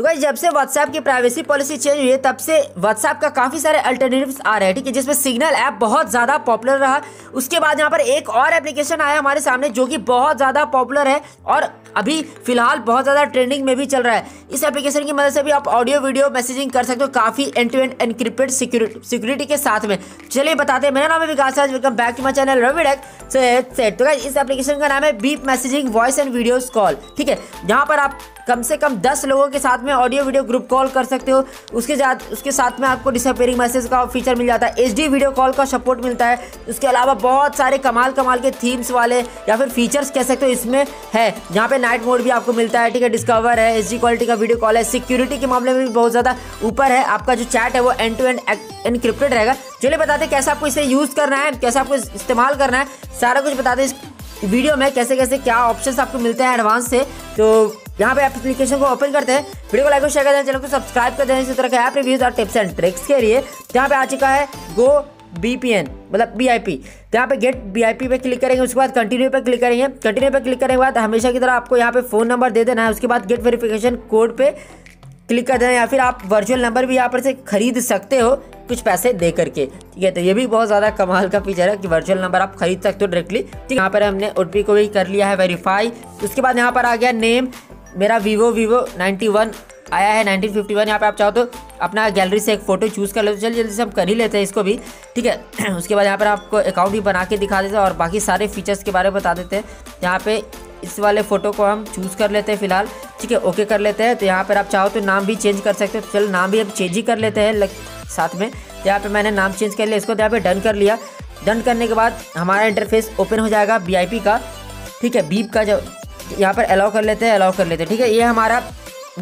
तो भाई जब से व्हाट्सएप की प्राइवेसी पॉलिसी चेंज हुई है, तब से व्हाट्सएप का काफ़ी सारे अल्टरनेटिव्स आ रहे हैं, ठीक है, जिसमें सिग्नल ऐप बहुत ज़्यादा पॉपुलर रहा। उसके बाद यहाँ पर एक और एप्लीकेशन आया हमारे सामने, जो कि बहुत ज़्यादा पॉपुलर है, और अभी फ़िलहाल बहुत ज़्यादा ट्रेंडिंग में भी चल रहा है। इस एप्लीकेशन की मदद से भी आप ऑडियो वीडियो मैसेजिंग कर सकते हो काफ़ी end to end encrypted security के साथ में। चलिए बताते हैं। मेरा नाम है Vikas Raj. Welcome back to my channel Ravi deck set तो इस एप्लीकेशन का नाम है BiP messaging voice and videos call ठीक है? यहाँ पर आप कम से कम दस लोगों के साथ में ऑडियो वीडियो ग्रुप कॉल कर सकते हो। उसके साथ उसके साथ में आपको डिसअपेयरिंग मैसेज का फीचर मिल जाता है। एचडी वीडियो कॉल का सपोर्ट मिलता है। उसके अलावा बहुत सारे कमाल कमाल के थीम्स वाले या फिर फीचर्स कह सकते हो इसमें है। जहाँ पे नाइट मोड भी आपको मिलता है, ठीक है? डिस्कवर है एच क्वालिटी का वीडियो कॉल है सिक्योरिटी के मामले में भी बहुत ज़्यादा ऊपर है। आपका जो चैट है वो एंड टू एंड एनक्रिप्टेड रहेगा। चलिए बताते हैं कैसे आपको इसे यूज़ करना है, कैसे आपको इस्तेमाल करना है। सारा कुछ बताते हैं इस वीडियो में, कैसे कैसे क्या ऑप्शंस आपको मिलते हैं एडवांस से। तो यहाँ पे एप्लीकेशन को ओपन करते हैं। वीडियो को लाइक और शेयर कर दें, चैनल को सब्सक्राइब कर दें। इसी तरह के ऐप रिव्यूज़ और टिप्स एंड ट्रिक्स के लिए। यहाँ पे आ चुका है गो बी पी एन मतलब बी आई पी तो यहाँ पे गेट बी आई पी पे क्लिक करेंगे, उसके बाद कंटिन्यू पे क्लिक करेंगे। कंटिन्यू पे क्लिक करने के बाद हमेशा की तरह आपको यहाँ पे फ़ोन नंबर दे देना है, उसके बाद गेट वेरिफिकेशन कोड पे क्लिक कर देना या फिर आप वर्चुअल नंबर भी यहाँ पर से खरीद सकते हो कुछ पैसे दे करके। ठीक है तो ये भी बहुत ज़्यादा कमाल का फीचर है कि वर्चुअल नंबर आप खरीद सकते हो डायरेक्टली ठीक यहाँ पर हमने ओ को भी कर लिया है वेरीफाई उसके बाद यहाँ पर आ गया नेम मेरा वीवो वीवो नाइन्टी वन आया है 1951 यहाँ पे आप चाहो तो अपना गैलरी से एक फ़ोटो चूज़ कर लेते चलिए, जल्दी से हम कर ही लेते हैं इसको भी, ठीक है? उसके बाद यहाँ पर आपको अकाउंट भी बना के दिखा देते हैं और बाकी सारे फीचर्स के बारे में बता देते हैं। यहाँ पे इस वाले फ़ोटो को हम चूज़ कर लेते हैं फ़िलहाल, ठीक है? ओके कर लेते हैं। तो यहाँ पर आप चाहो तो नाम भी चेंज कर सकते हो। तो चलो, नाम भी हम चेंज ही कर लेते हैं साथ में। तो यहाँ पर मैंने नाम चेंज कर लिया, इसको तो यहाँ पर डन कर लिया। डन करने के बाद हमारा इंटरफेस ओपन हो जाएगा बी का, ठीक है? बीप का जो यहाँ पर अलाउ कर लेते हैं अलाउ कर लेते हैं, ठीक है? ये हमारा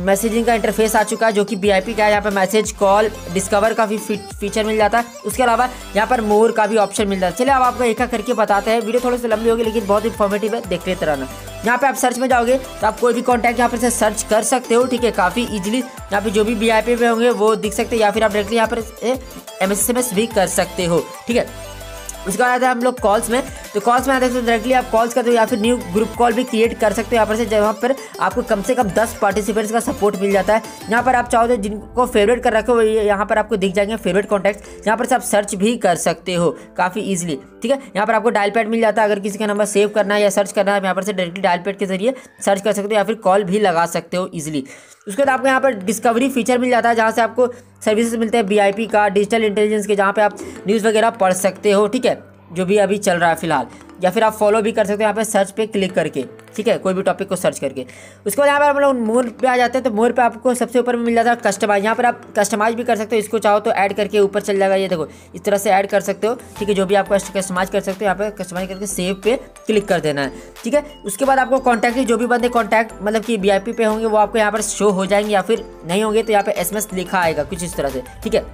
मैसेजिंग का इंटरफेस आ चुका है, जो कि वी का है। यहाँ पर मैसेज कॉल डिस्कवर का भी फीचर मिल जाता है। उसके अलावा यहाँ पर मोर का भी ऑप्शन मिल जाता है। चलिए अब आपको एक करके बताते हैं। वीडियो थोड़ी सी लंबी होगी, लेकिन बहुत इन्फॉर्मेटिव है। देख लेते रहना। यहाँ पे आप सर्च में जाओगे तो आप कोई भी कॉन्टैक्ट यहाँ पर से सर्च कर सकते हो, ठीक है? काफ़ी इजीली यहाँ पे जो भी वी पे होंगे, वो दिख सकते हैं। या फिर आप डायरेक्टली यहाँ पर एम भी कर सकते हो, ठीक है? उसके बाद हम लोग कॉल्स में। तो कॉल्स में आते हैं तो डायरेक्टली आप कॉल्स करते हो या फिर न्यू ग्रुप कॉल भी क्रिएट कर सकते हो यहाँ पर से, जहाँ पर आपको कम से कम दस पार्टिसिपेंट्स का सपोर्ट मिल जाता है। यहाँ पर आप चाहो तो जिनको फेवरेट कर रखे हो यहाँ पर आपको दिख जाएँगे फेवरेट कॉन्टैक्ट यहाँ पर से आप सर्च भी कर सकते हो काफ़ी ईजिली ठीक है? यहाँ पर आपको डायल पैड मिल जाता है, अगर किसी का नंबर सेव करना है या सर्च करना है यहाँ पर से डायरेक्टली डायल पैड के ज़रिए सर्च कर सकते हो या फिर कॉल भी लगा सकते हो ईजिली उसके बाद आपको यहाँ पर डिस्कवरी फीचर मिल जाता है, जहाँ से आपको सर्विसेज़ मिलते हैं बी का डिजिटल इंटेलिजेंस के, जहाँ पे आप न्यूज़ वगैरह पढ़ सकते हो, ठीक है? जो भी अभी चल रहा है फ़िलहाल, या फिर आप फॉलो भी कर सकते हो यहाँ पे सर्च पे क्लिक करके, ठीक है? कोई भी टॉपिक को सर्च करके। उसके बाद यहाँ पर हम लोग मोर पे आ जाते हैं तो मोर पे आपको सबसे ऊपर में मिल जाता है कस्टमाइज यहाँ पर आप कस्टमाइज भी कर सकते हो, इसको चाहो तो ऐड करके ऊपर चल जाएगा। ये देखो, इस तरह से ऐड कर सकते हो, ठीक है? जो भी आप कस्टमाइज कर सकते हो, यहाँ पर कस्टमाइज करके सेव पे क्लिक कर देना है, ठीक है? उसके बाद आपको कॉन्टैक्ट जो भी बंदे कॉन्टैक्ट मतलब कि वीआईपी पे होंगे, वो आपको यहाँ पर शो हो जाएँगे, या फिर नहीं होंगे तो यहाँ पे एस लिखा आएगा, कुछ इस तरह से, ठीक है?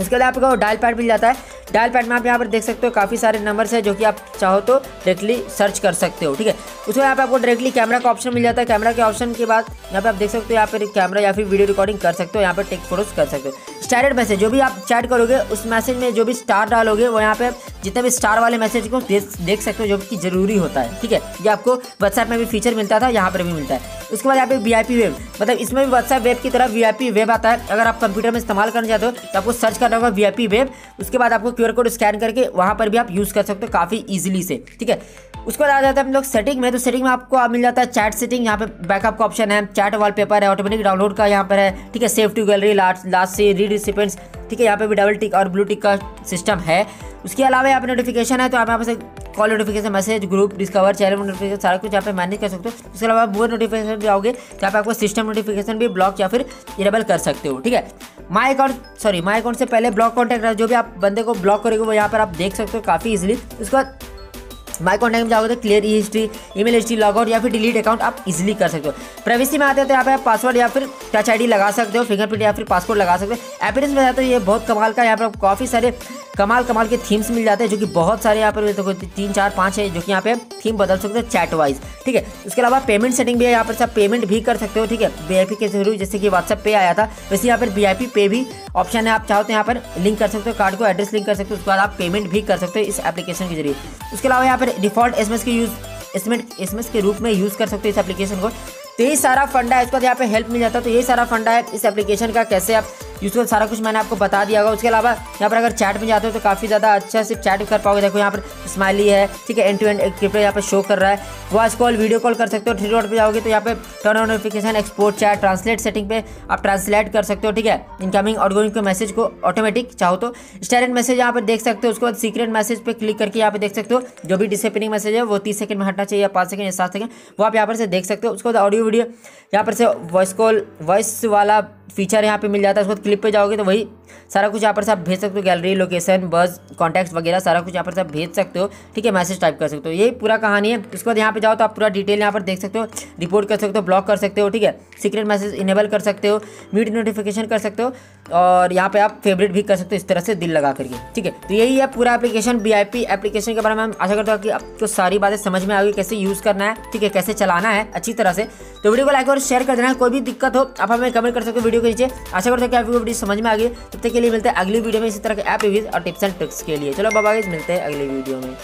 उसके बाद आपको डायल पैड मिल जाता है। डायल पैड में आप यहाँ पर देख सकते हो काफ़ी सारे नंबर्स है जो कि आप चाहो तो डायरेक्टली सर्च कर सकते हो, ठीक है? उसमें यहाँ आपको डायरेक्टली कैमरा का ऑप्शन मिल जाता है। कैमरा के ऑप्शन के बाद यहाँ पर आप देख सकते हो यहाँ पर कैमरा या फिर वीडियो रिकॉर्डिंग कर सकते हो, यहाँ पर टेक फ़ोटोज़ कर सकते हो। स्टैंडर्ड मैसेज, जो भी आप चैट करोगे, उस मैसेज में जो भी स्टार डालोगे, वो यहाँ पे जितने भी स्टार वाले मैसेज को देख सकते हो जो कि ज़रूरी होता है, ठीक है? ये आपको व्हाट्सएप में भी फीचर मिलता था, यहाँ पर भी मिलता है। उसके बाद यहाँ पे वीआईपी वेब मतलब इसमें भी व्हाट्सएप वेब की तरह वी वेब आता है। अगर आप कंप्यूटर में इस्तेमाल करना चाहते हो तो आपको सर्च करना होगा VIP वेब उसके बाद आपको क्यूआर कोड स्कैन करके, वहाँ पर भी आप यूज़ कर सकते हो काफ़ी ईजिली से, ठीक है? उसके बाद आ जाता है हम लोग सेटिंग में। तो सेटिंग में आपको मिल जाता है चैट सेटिंग यहाँ पे बैकअप का ऑप्शन है। चैट वॉलपेपर है ऑटोमेटिक डाउनलोड का यहाँ पर है। ठीक है safe to gallery last last से रीड रिसिपेंट्स ठीक है, यहाँ पे भी डबल टिक और ब्लू टिक का सिस्टम है। उसके अलावा यहाँ पे नोटिफिकेशन है तो आप यहाँ पे call notification message group discover channel notification सारा कुछ यहाँ पे मैनेज कर सकते हो। उसके अलावा मोर नोटिफिकेशन भी आओगे तो यहाँ पे आपको सिस्टम नोटिफिकेशन भी ब्लॉक या फिर इनेबल कर सकते हो। ठीक है my account sorry my account से पहले ब्लॉक कॉन्टैक्ट जो भी आप बंदे को ब्लॉक करेंगे, वो यहाँ पर आप देख सकते हो काफ़ी इजिली उसके बाद माई कॉन्टैक्ट में जाओगे तो clear e history email history logout या फिर डिलीट अकाउंट आप इजीली कर सकते हो। प्राइवेसी में आते हैं तो यहाँ आप पासवर्ड या फिर टच आईडी लगा सकते हो फिंगरप्रिंट या फिर पासपोर्ट लगा सकते हो। एपिडेंस में जाते हो ये बहुत कमाल का यहाँ पर काफ़ी सारे कमाल कमाल के थीम्स मिल जाते हैं, जो कि बहुत सारे यहाँ पर तो तीन, चार, पाँच है, जो कि यहाँ पे थीम बदल सकते हो चैट वाइज ठीक है? उसके अलावा पेमेंट सेटिंग भी है, यहाँ पर सब पेमेंट भी कर सकते हो, ठीक है? वी के थ्रू जैसे कि व्हाट्सएप पे आया था, वैसे यहाँ पर वी पे भी ऑप्शन है, आप चाहो तो यहाँ पर लिंक कर सकते हो कार्ड को एड्रेस लिंक कर सकते हो, उसके बाद आप पेमेंट भी कर सकते हो इस एप्लीकेशन के ज़रिए। उसके अलावा यहाँ पर डिफ़ॉल्ट एस के यूज़ एस के रूप में यूज़ कर सकते हो इस एप्लीकेशन को। तो यही सारा फंडा है इसके बाद यहाँ पे हेल्प मिल जाता है तो यही सारा फंडा है इस एप्लीकेशन का, कैसे आप यूज़ कर सारा कुछ मैंने आपको बता दिया होगा। उसके अलावा यहाँ पर अगर चैट में जाते हो तो काफ़ी ज़्यादा अच्छा से चैट कर पाओगे। देखो यहाँ पर स्माइली है, ठीक है एंड टू एंड क्रिप्टो यहाँ पर शो कर रहा है। वॉइस कॉल वीडियो कॉल कर सकते हो थ्री डॉट पे जाओगे तो यहाँ पे turn notification export chat translate setting पे आप ट्रांसलेट कर सकते हो, ठीक है? इनकमिंग और गोइंग के मैसेज को ऑटोमेटिक चाहो तो। स्टारेंट मैसेज यहाँ पर देख सकते हो, उसके बाद सीक्रेट मैसेज पर क्लिक करके यहाँ पे देख सकते हो। जो भी डिसअपियरिंग मैसेज है, वो तीस सेकंड में हटना चाहिए या पाँच सेकंड या सात सेकंड वो आप यहाँ पर से देख सकते हो। उसके बाद ऑडियो वीडियो यहाँ पर से वॉइस कॉल वॉइस वाला फीचर यहाँ पे मिल जाता है, उसके बाद क्लिप पे जाओगे तो वही सारा कुछ यहाँ पर से आप भेज सकते हो गैलरी लोकेशन बस कॉन्टैक्ट वगैरह सारा कुछ यहाँ पर से आप भेज सकते हो, ठीक है मैसेज टाइप कर सकते हो। यही पूरा कहानी है। उसके बाद यहाँ पे जाओ तो आप पूरा डिटेल यहाँ पर देख सकते हो रिपोर्ट कर सकते हो ब्लॉक कर सकते हो, ठीक है सीक्रेट मैसेज इनेबल कर सकते हो म्यूट नोटिफिकेशन कर सकते हो, और यहाँ पे आप फेवरेट भी कर सकते हो, इस तरह से दिल लगा करके, ठीक है। तो यही है पूरा एप्लीकेशन बी एप्लीकेशन के बारे में। आशा करता हूँ कि आपको सारी बातें समझ में आ गई, कैसे यूज़ करना है, ठीक है, कैसे चलाना है, अच्छी तरह से। तो वीडियो को लाइक और शेयर कर देना कोई भी दिक्कत हो, आप हमें कमेंट कर सकते हो वीडियो के नीचे। आशा करते हैं कि आपको वीडियो समझ में आ गई तब तक के लिए मिलते हैं अगली वीडियो में। इसी तरह के ऐप रिव्यूज़ और टिप्स एंड ट्रिक्स के लिए। चलो बाबा मिलते हैं अगली वीडियो में।